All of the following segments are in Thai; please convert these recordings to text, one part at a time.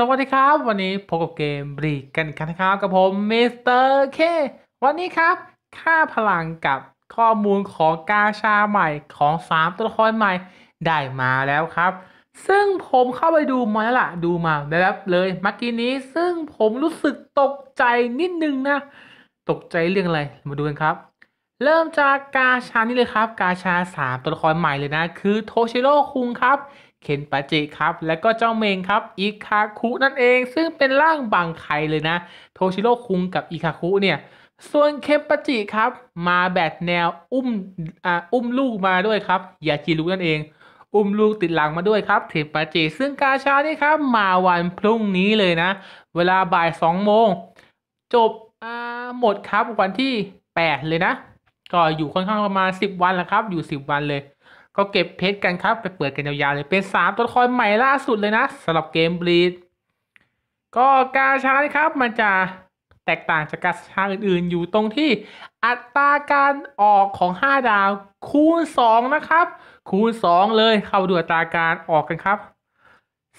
สวัสดีครับ วันนี้พบกับเกม Bleach กันอีกครั้งนะครับกับผมมิสเตอร์เควันนี้ครับ ค่าพลังกับข้อมูลของกาชาใหม่ของ 3 ตัวละครใหม่ได้มาแล้วครับ ซึ่งผมเข้าไปดูมาแล้วล่ะ ดูมาแบบเลยเมื่อกี้นี้ซึ่งผมรู้สึกตกใจนิดนึงนะ ตกใจเรื่องอะไร มาดูกันครับ เริ่มจากกาชานี่เลยครับ กาชา 3 ตัวละครใหม่เลยนะ คือโทชิโร่คุงครับ เคนปาจิครับ และก็เจ้าเมงครับอิคาคุนั่นเอง ซึ่งเป็นร่างบางไคเลยนะ โทชิโร่คุงกับอิคาคุเนี่ย ส่วนเคนปาจิครับ มาแบบแนวอุ้มอ่าอุ้มลูกมาด้วยครับยาจิรุนั่นเองอุ้มลูกติดหลังมาด้วยครับเทปาจิซึ่งกาชานี่ครับ มาวันพรุ่งนี้เลยนะ เวลาบ่ายสองโมง จบอ่าหมดครับวันที่8เลยนะ ก็อยู่ค่อนข้างประมาณ10วันแล้วครับ อยู่10วันเลย ก็เก็บเพชรกันครับ ไปเปิดกันยาวๆเลยเป็น 3 ตัวละครใหม่ล่าสุดเลยนะสำหรับเกมบลีดก็กาชาครับ มันจะแตกต่างจากกาชาอื่นๆ อยู่ตรงที่อัตราการออกของ 5 ดาวคูณ 2 นะครับ คูณ 2 เลยเข้าดูอัตราการออกกันครับ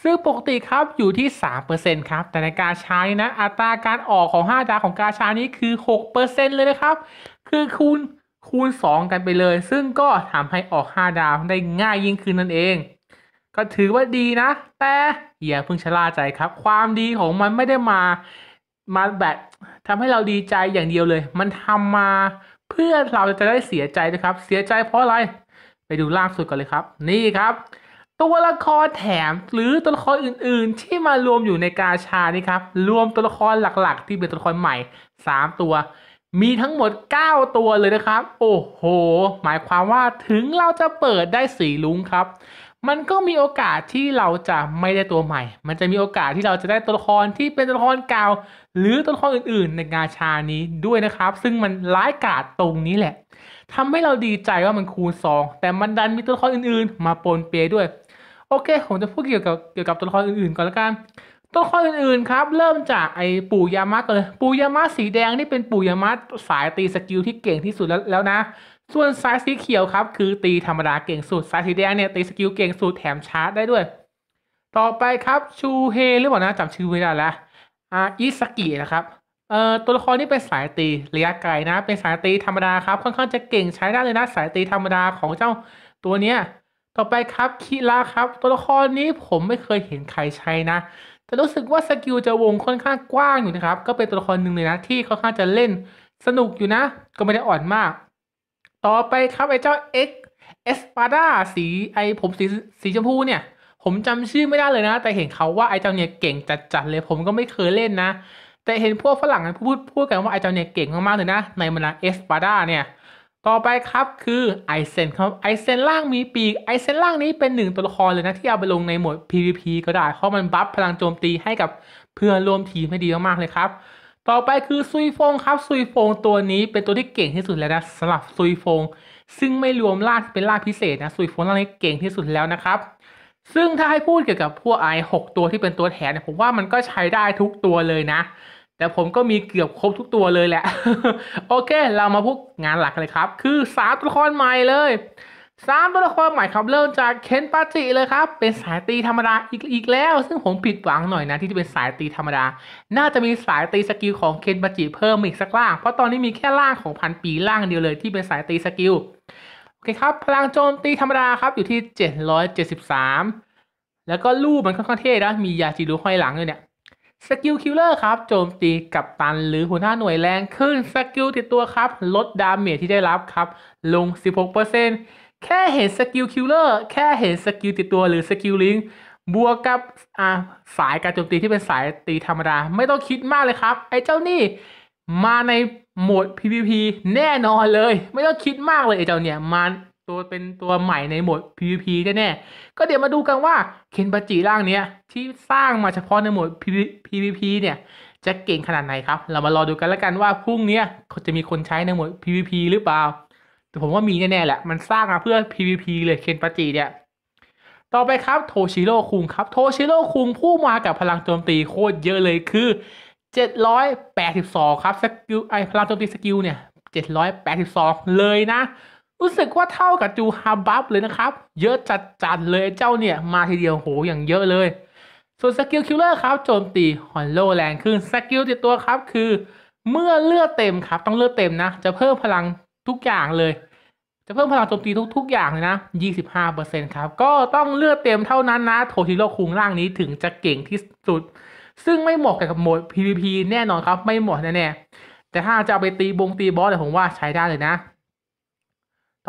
ซึ่งปกติครับอยู่ที่ 3%ครับ แต่ในการใช้นะ อัตราการออกของ 5 ดาวของกาชานี้คือ 6%เลยนะครับ คือคูณ คูณ 2 กันไปเลย ซึ่งก็ทำให้ออก 5 ดาวได้ง่ายยิ่งขึ้นนั่นเอง ก็ถือว่าดีนะ แต่อย่าเพิ่งชะล่าใจครับ ความดีของมันไม่ได้มามาแบบทำให้เราดีใจอย่างเดียวเลย มันทำมาเพื่อเราจะได้เสียใจนะครับ เสียใจเพราะอะไร ไปดูล่างสุดก่อนเลยครับ นี่ครับ ตัวละครแถมหรือตัวละครอื่น ๆ ที่มารวมอยู่ในกาชานี่ครับ รวมตัวละครหลัก ๆ ที่เป็นตัวละครใหม่ 3 ตัว มีทั้งหมด 9 ตัวเลยนะครับ โอ้โห หมายความว่าถึงเราจะเปิดได้สีลุงครับ มันก็มีโอกาสที่เราจะไม่ได้ตัวใหม่ มันจะมีโอกาสที่เราจะได้ตัวละครที่เป็นตัวละครเก่าหรือตัวละครอื่นๆ ในกาชานี้ด้วยนะครับ ซึ่งมันร้ายกาจตรงนี้แหละทำให้เราดีใจว่ามันคูณ 2 แต่มันดันมีตัวละครอื่นๆ มาปนเปด้วย โอเค ผมจะพูดเกี่ยวกับเกี่ยวกับตัวละครอื่นๆก่อนละกัน ตัวละครอื่นๆครับ เริ่มจากไอ้ปู่ยามะก่อนเลยปู่ยามะสีแดงนี่เป็นปู่ยามะสายตี skill ที่เก่งที่สุดแล้วแล้วนะ ส่วนสายสีเขียวครับ คือตีธรรมดาเก่งสุด สายสีแดงเนี่ยตี skill เก่งสุดแถมชาร์จได้ด้วย ต่อไปครับชูเฮหรือเปล่านะจำชื่อไม่ได้แล้วอ่าฮิซางินะครับเอ่อตัวละครนี้เป็นสายตีระยะไกลนะ เป็นสายตีธรรมดาครับ ค่อนข้างจะเก่งใช้ได้เลยนะ สายตีธรรมดาของเจ้าตัวเนี้ยต่อไปครับคิระครับ ตัวละครนี้ผมไม่เคยเห็นใครใช้นะ แต่รู้สึกว่า skill จะวงค่อนข้างกว้างอยู่นะครับ ก็เป็นตัวละครหนึ่งเลยนะที่ค่อนข้างจะเล่นสนุกอยู่นะ ก็ไม่ได้อ่อนมาก ต่อไปครับไอ้เจ้า X เอสปาดาสีไอผมสีสีชมพูเนี่ย ผมจำชื่อไม่ได้เลยนะ แต่เห็นเขาว่าไอเจ้าเนี่ยเก่งจัดๆเลย ผมก็ไม่เคยเล่นนะ แต่เห็นพวกฝรั่งพูดพูดกันว่าไอเจ้าเนี่ยเก่งมากๆเลยนะ ในบรรดาเอสปาดาเนี่ย ต่อไปครับคือไอเซนครับไอเซนล่างมีปีกไอเซนล่างนี้เป็นหนึ่งตัวละครเลยนะที่เอาไปลงในโหมด PVP ก็ได้ เพราะมันบัฟพลังโจมตีให้กับเพื่อนร่วมทีมให้ดีมากๆเลยครับ ต่อไปคือซุยฟงครับซุยฟงตัวนี้เป็นตัวที่เก่งที่สุดแล้วนะสำหรับซุยฟง ซึ่งไม่รวมล่าที่เป็นล่าพิเศษนะซุยฟงล่างนี้เก่งที่สุดแล้วนะครับซึ่งถ้าให้พูดเกี่ยวกับพวกไอหกตัวที่เป็นตัวแถมเนี่ยผมว่ามันก็ใช้ได้ทุกตัวเลยนะ แต่ผมก็มีเกือบครบทุกตัวเลยแหละ โอเค เรามาพูดงานหลักเลยครับ คือสามตัวละครใหม่เลยสามตัวละครใหม่ครับเริ่มจากเคนปาจิเลยครับ เป็นสายตีธรรมดาอีกอีกแล้ว ซึ่งผมผิดหวังหน่อยนะที่จะเป็นสายตีธรรมดา น่าจะมีสายตี skill ของเคนปาจิเพิ่มอีกสักร่าง เพราะตอนนี้มีแค่ร่างของพันปีร่างเดียวเลยที่เป็นสายตี skill โอเคครับพลังโจมตีธรรมดาครับอยู่ที่ 773 แล้วก็รูปมันค่อนข้างเท่นะมียาจิรุห้อยหลังด้วยเนี่ย skill killer ครับโจมตีกัปตันหรือหัวหน้าหน่วยแรงขึ้น skill ติดตัวครับ ลด damage ที่ได้รับครับ ลง 16%แค่เห็น skill killer แค่เห็น skill ติดตัวหรือ skill link บวกกับสายการโจมตีที่เป็นสายตีธรรมดา ไม่ต้องคิดมากเลยครับ ไอ้เจ้านี่มาในโหมด PVP แน่นอนเลย ไม่ต้องคิดมากเลยไอ้เจ้าเนี่ยมา ตัวเป็นตัวใหม่ในโหมด PVP แน่ๆก็เดี๋ยวมาดูกันว่าเคนปาจิร่างเนี้ยที่สร้างมาเฉพาะในโหมด PVP เนี่ยจะเก่งขนาดไหนครับ เรามารอดูกันแล้วกันว่าพรุ่งนี้จะมีคนใช้ในโหมด PVP หรือเปล่า แต่ผมว่ามีแน่ๆแหละ มันสร้างมาเพื่อ PVP เลยเคนปาจิเนี่ย ต่อไปครับโทชิโร่คุงครับ โทชิโร่คุงผู้มากับพลังโจมตีโคตรเยอะเลยคือ 782 ครับ skill ไอพลังโจมตี skill เนี่ย 782 เลยนะ รู้สึกว่าเท่ากับจูฮาบัคเลยนะครับ เยอะจัดๆเลยเจ้าเนี่ย มาทีเดียวโหอย่างเยอะเลย ส่วน skill killer ครับ โจมตี Hollow แรงขึ้น skill ติดตัวครับคือ เมื่อเลือดเต็มครับ ต้องเลือดเต็มนะ จะเพิ่มพลังทุกอย่างเลย จะเพิ่มพลังโจมตีทุก ๆ อย่างเลยนะ 25%ครับ ก็ต้องเลือดเต็มเท่านั้นนะ โทชิโร่คุงร่างนี้ถึงจะเก่งที่สุด ซึ่งไม่เหมาะกับโหมด PVP แน่นอนครับ ไม่เหมาะแน่ๆแต่ถ้าจะเอาไปตีบงตีบอสเนี่ยผมว่าใช้ได้เลยนะ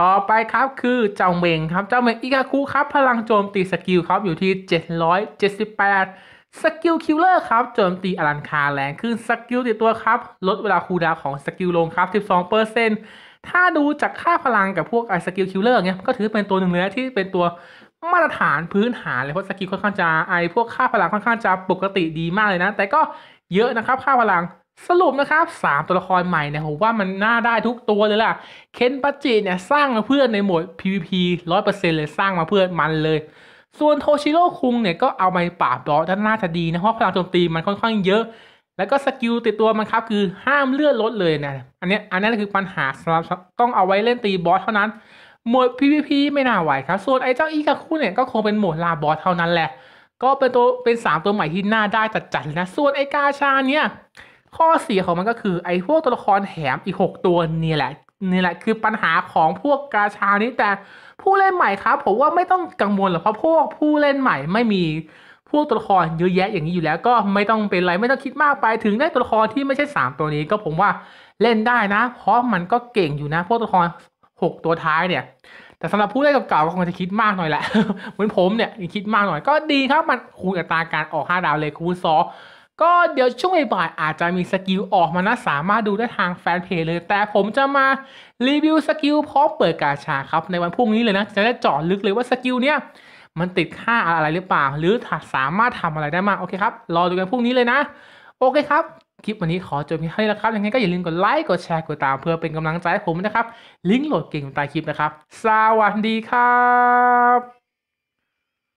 ต่อไปครับคือเจ้าเหม่งครับเจ้าเหม่งอิกาคุครับ พลังโจมตี skill ครับอยู่ที่ 778 skill killer ครับโจมตีอารันคาร์แรงขึ้น skill ติดตัวครับ ลดเวลา cooldown ของ skill ลงครับ 12%ถ้าดูจากค่าพลังกับพวกไอ skill killer เนี่ยก็ถือเป็นตัวหนึ่งเลยที่เป็นตัวมาตรฐานพื้นฐานเลยเพราะ skill ค่อนข้างจะไอพวกค่าพลังค่อนข้างจะปกติดีมากเลยนะ แต่ก็เยอะนะครับค่าพลัง สรุปนะครับสามตัวละครใหม่เนี่ยผมว่ามันน่าได้ทุกตัวเลยล่ะ เคนปัจจิเนี่ยสร้างมาเพื่อในโหมด PVP 100%เลยสร้างมาเพื่อมันเลย ส่วนโทชิโร่คุงเนี่ยก็เอาไปปราบดอด้านน่าจะดีนะเพราะพลังโจมตีมันค่อนข้างเยอะ แล้วก็ skill ติดตัวมันครับคือห้ามเลือดลดเลยนะอันนี้อันนั้นคือปัญหาสำหรับต้องเอาไว้เล่นตีบอสเท่านั้น โหมด PVP ไม่น่าไหวครับ ส่วนไอ้เจ้าอีกาคุเนี่ยก็คงเป็นโหมดล่าบอสเท่านั้นแหละ ก็เป็นตัวเป็นสามตัวใหม่ที่น่าได้จัดๆนะ ส่วนไอ้กาชาเนี่ย ข้อเสียของมันก็คือไอ้พวกตัวละครแถมอีก 6 ตัวเนี่ยแหละนี่แหละคือปัญหาของพวกกาชานี้แต่ผู้เล่นใหม่ครับ ผมว่าไม่ต้องกังวลหรอกเพราะพวกผู้เล่นใหม่ไม่มีพวกตัวละครเยอะแยะอย่างนี้อยู่แล้ว ก็ไม่ต้องเป็นไรไม่ต้องคิดมากไปถึงได้ตัวละครที่ไม่ใช่ 3 ตัวนี้ก็ผมว่าเล่นได้นะ เพราะมันก็เก่งอยู่นะ พวกตัวละคร 6 ตัวท้ายเนี่ย แต่สำหรับผู้เล่นเก่าๆก็คงจะคิดมากหน่อยแหละเหมือนผมเนี่ยคิดมากหน่อยก็ดีครับมันคูณอัตราการออก 5 ดาวเลยคูณสอง ก็เดี๋ยวช่วงบ่ายอาจจะมี skill ออกมานะสามารถดูได้ทางแฟนเพจเลย แต่ผมจะมารีวิว skill พร้อมเปิดกาชาครับในวันพรุ่งนี้เลยนะ จะได้เจาะลึกเลยว่า skill เนี้ยมันติดค่าอะไรหรือเปล่า หรือสามารถทำอะไรได้มากโอเคครับ รอดูกันพรุ่งนี้เลยนะ โอเคครับ คลิปวันนี้ขอจบเพียงเท่านี้แล้วครับยังไงก็อย่าลืมกดไลค์กดแชร์กดตามเพื่อเป็นกำลังใจให้ผมนะครับ ลิงก์โหลดเก่งใต้คลิปนะครับ สวัสดีครับ